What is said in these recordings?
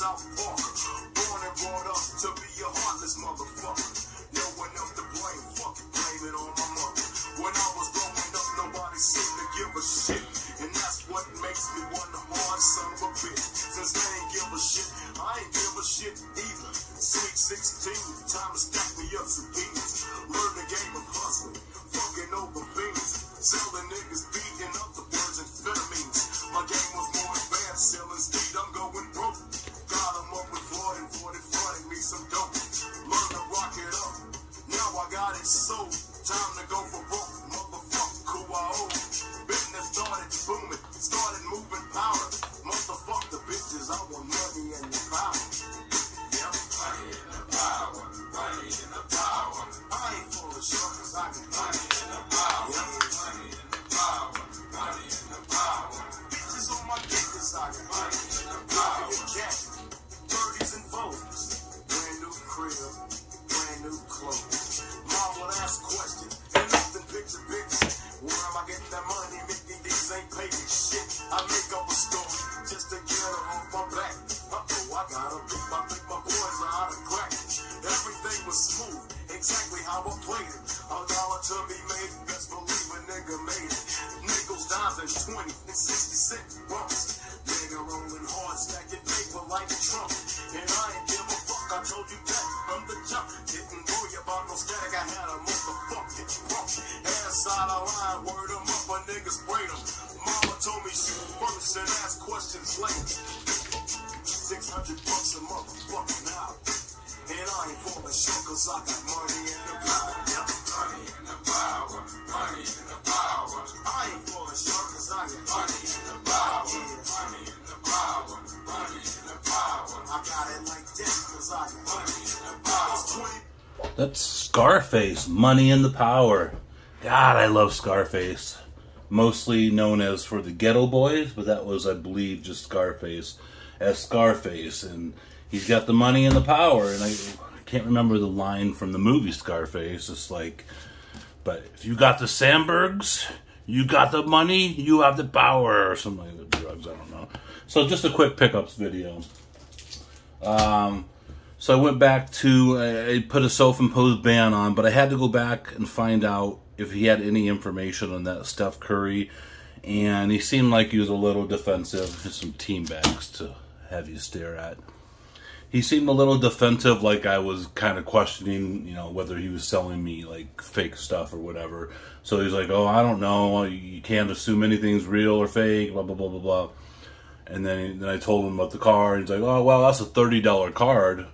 South Park. Born and brought up to be a heartless motherfucker. No one else to blame, fuck it on my mother. When I was growing up, nobody seemed to give a shit. And that's what makes me one hard son of a bitch. Give a shit, I ain't give a shit either. Sweet 16, time to stack me up some beans. Learn the game of hustling, fucking over beans. Selling niggas, beating up exactly how I played it. A dollar to be made, best believe a nigga made it. Nickels, dimes, and 20 and 60 cent bumps. Nigga rolling hard, stacking paper like Trump. And I ain't give a fuck, I told you that from the jump. Didn't worry about no static, I had a motherfucking pump. Ass side of line, word 'em up, a nigga sprayed 'em. Mama told me shoot first and ask questions later. 600 bucks a motherfucking hour. And I ain't falling short cause I got money in the That's Scarface, Money and the Power. God, I love Scarface. Mostly known as for the Geto Boys, but that was, I believe, just Scarface as Scarface. And he's got the money and the power. And I, I can't remember the line from the movie Scarface. It's like, but if you got the Sandbergs, you got the money, you have the power, or something like the drugs, I don't know. So just a quick pickups video. Um, so I went back to, I I put a self-imposed ban on, but I had to go back and find out if he had any information on that Steph Curry. And he seemed like he was a little defensive. Just some team bags to have you stare at. He seemed a little defensive, like I was kind of questioning, you know, whether he was selling me like fake stuff or whatever. So he's like, "Oh, I don't know. You can't assume anything's real or fake." Blah blah blah blah blah. And then, then I told him about the card. He's like, "Oh, well, that's a thirty dollar card."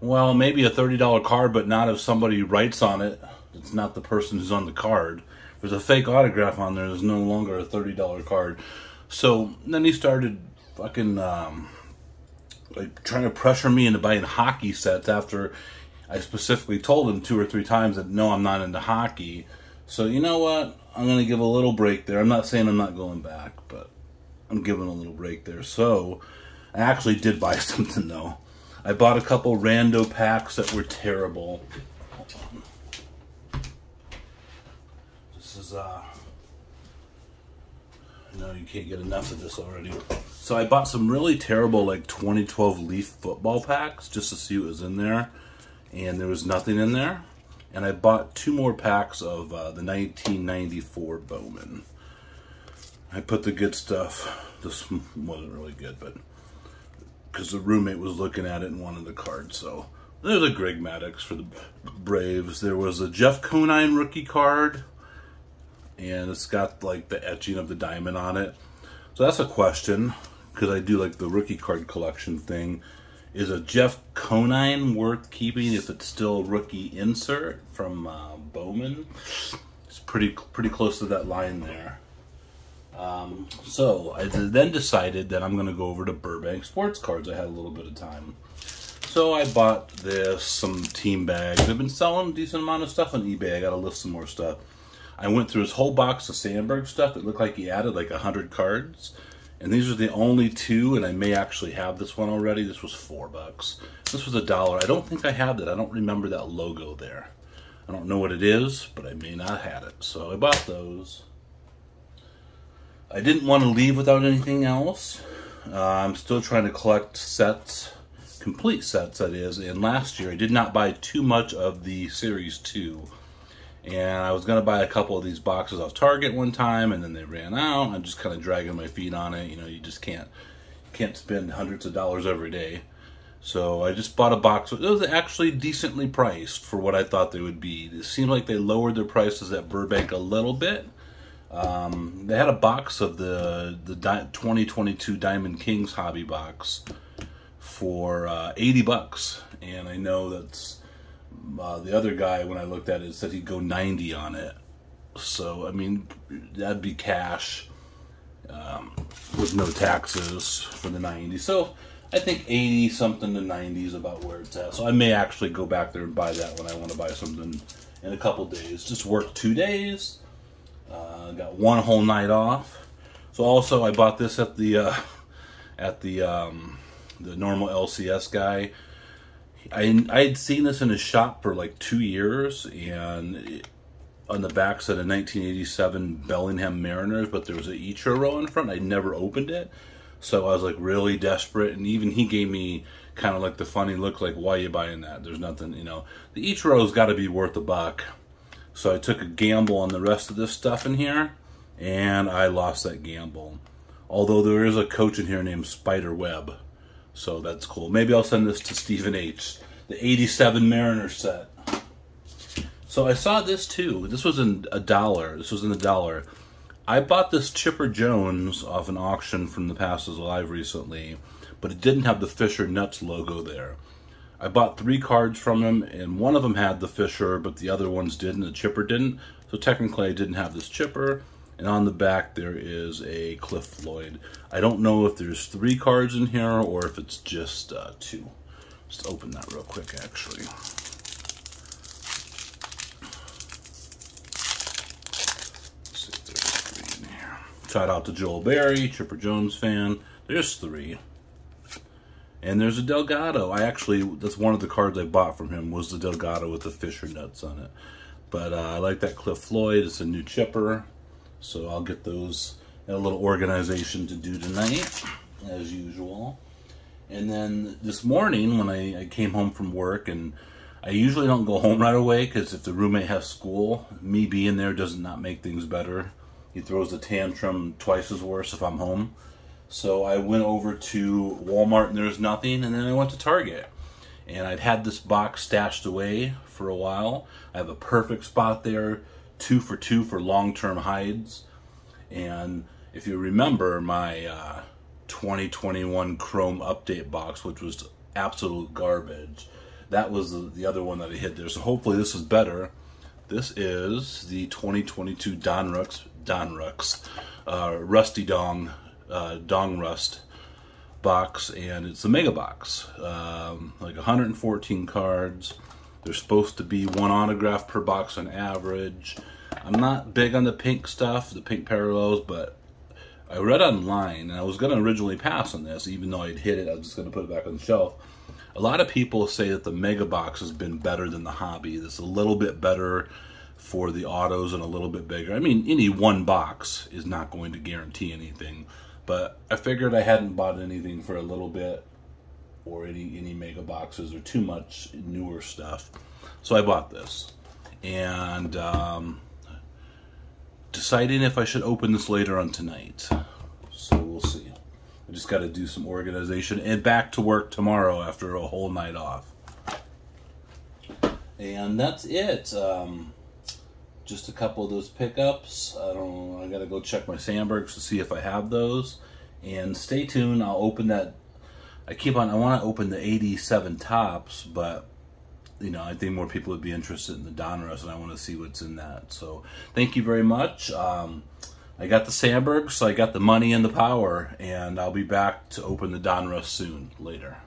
Well, maybe a thirty dollar card, but not if somebody writes on it. It's not the person who's on the card. There's a fake autograph on there. There's no longer a thirty dollar card. So then he started fucking um, like trying to pressure me into buying hockey sets after I specifically told him two or three times that no, I'm not into hockey. So you know what? I'm gonna give a little break there. I'm not saying I'm not going back, but I'm giving a little break there. So I actually did buy something though. I bought a couple rando packs that were terrible. This is uh no, you can't get enough of this already. So I bought some really terrible like 2012 Leaf football packs just to see what was in there, and there was nothing in there. And I bought two more packs of uh, the 1994 Bowman. I put the good stuff. This wasn't really good, but because the roommate was looking at it and wanted the card, so there's a Greg Maddux for the Braves. There was a Jeff Conine rookie card and it's got like the etching of the diamond on it. So that's a question because I do like the rookie card collection thing. Is a Jeff Conine worth keeping if it's still rookie insert from uh, Bowman? It's pretty pretty close to that line there. Um, so I then decided that I'm going to go over to Burbank Sports Cards. I had a little bit of time. So I bought this, some team bags. I've been selling a decent amount of stuff on eBay. I got to list some more stuff. I went through his whole box of Sandberg stuff. It looked like he added like 100 cards. And these are the only two, and I may actually have this one already. This was four bucks. This was a dollar. I don't think I have that. I don't remember that logo there. I don't know what it is, but I may not have had it. So I bought those. I didn't want to leave without anything else. Uh, I'm still trying to collect sets, complete sets that is. And last year I did not buy too much of the Series 2 and I was gonna buy a couple of these boxes off Target one time, and then they ran out. I'm just kind of dragging my feet on it. You know, you just can't can't spend hundreds of dollars every day. So I just bought a box. It was actually decently priced for what I thought they would be. It seemed like they lowered their prices at Burbank a little bit. Um, they had a box of the the 2022 Diamond Kings hobby box for uh, 80 bucks, and I know that's uh, the other guy, when I looked at it, said he'd go 90 on it. So, I mean, that'd be cash um, with no taxes for the 90. So, I think 80 something to 90 is about where it's at. So, I may actually go back there and buy that when I want to buy something in a couple days. Just work two days. Uh, got one whole night off. So, also, I bought this at the uh, at the um, the normal LCS guy I I had seen this in his shop for like two years, and on the back said a 1987 Bellingham Mariners, but there was an Ichiro row in front. I never opened it, so I was like really desperate, and even he gave me kind of like the funny look, like why are you buying that? There's nothing, you know. The Ichiro's got to be worth a buck, so I took a gamble on the rest of this stuff in here, and I lost that gamble. Although there is a coach in here named Spider Webb. So that's cool. Maybe I'll send this to Stephen H. The 87 Mariner set. So I saw this too. This was in a dollar. This was in a dollar. I bought this Chipper Jones off an auction from the Passes Live recently, but it didn't have the Fisher Nuts logo there. I bought three cards from him, and one of them had the Fisher, but the other ones didn't. The Chipper didn't. So technically, I didn't have this Chipper. And on the back, there is a Cliff Floyd. I don't know if there's three cards in here or if it's just uh, two. Just open that real quick, actually. see if there's three in here. Shout out to Joel Berry, Chipper Jones fan. There's three. And there's a Delgado. I actually, that's one of the cards I bought from him was the Delgado with the Fisher nuts on it. But uh, I like that Cliff Floyd. It's a new chipper. So I'll get those a little organization to do tonight, as usual. And then this morning, when I, I came home from work, and I usually don't go home right away because if the roommate has school, me being there does not make things better. He throws a tantrum twice as worse if I'm home. So I went over to Walmart and there's nothing, and then I went to Target. And I'd had this box stashed away for a while. I have a perfect spot there two for two for long-term hides. And if you remember my uh, 2021 Chrome update box, which was absolute garbage, that was the, the other one that I hid there. So hopefully this is better. This is the 2022 Donruss, Donruss, uh, Rusty Dong, uh, Dong Rust box, and it's the Mega Box. Um, like 114 cards. There's supposed to be one autograph per box on average. I'm not big on the pink stuff, the pink parallels, but I read online, and I was going to originally pass on this, even though I'd hit it, I was just going to put it back on the shelf. A lot of people say that the Mega Box has been better than the Hobby. It's a little bit better for the autos and a little bit bigger. I mean, any one box is not going to guarantee anything, but I figured I hadn't bought anything for a little bit or any any mega boxes or too much newer stuff. So I bought this. And um, deciding if I should open this later on tonight. So we'll see. I just got to do some organization and back to work tomorrow after a whole night off. And that's it. Um, just a couple of those pickups. I don't. I got to go check my Sandbergs to see if I have those. And stay tuned. I'll open that. I keep on. I want to open the 87 Topps, but you know, I think more people would be interested in the Donruss, and I want to see what's in that. So, thank you very much. Um, I got the Sandberg, so I got the money and the power, and I'll be back to open the Donruss soon later.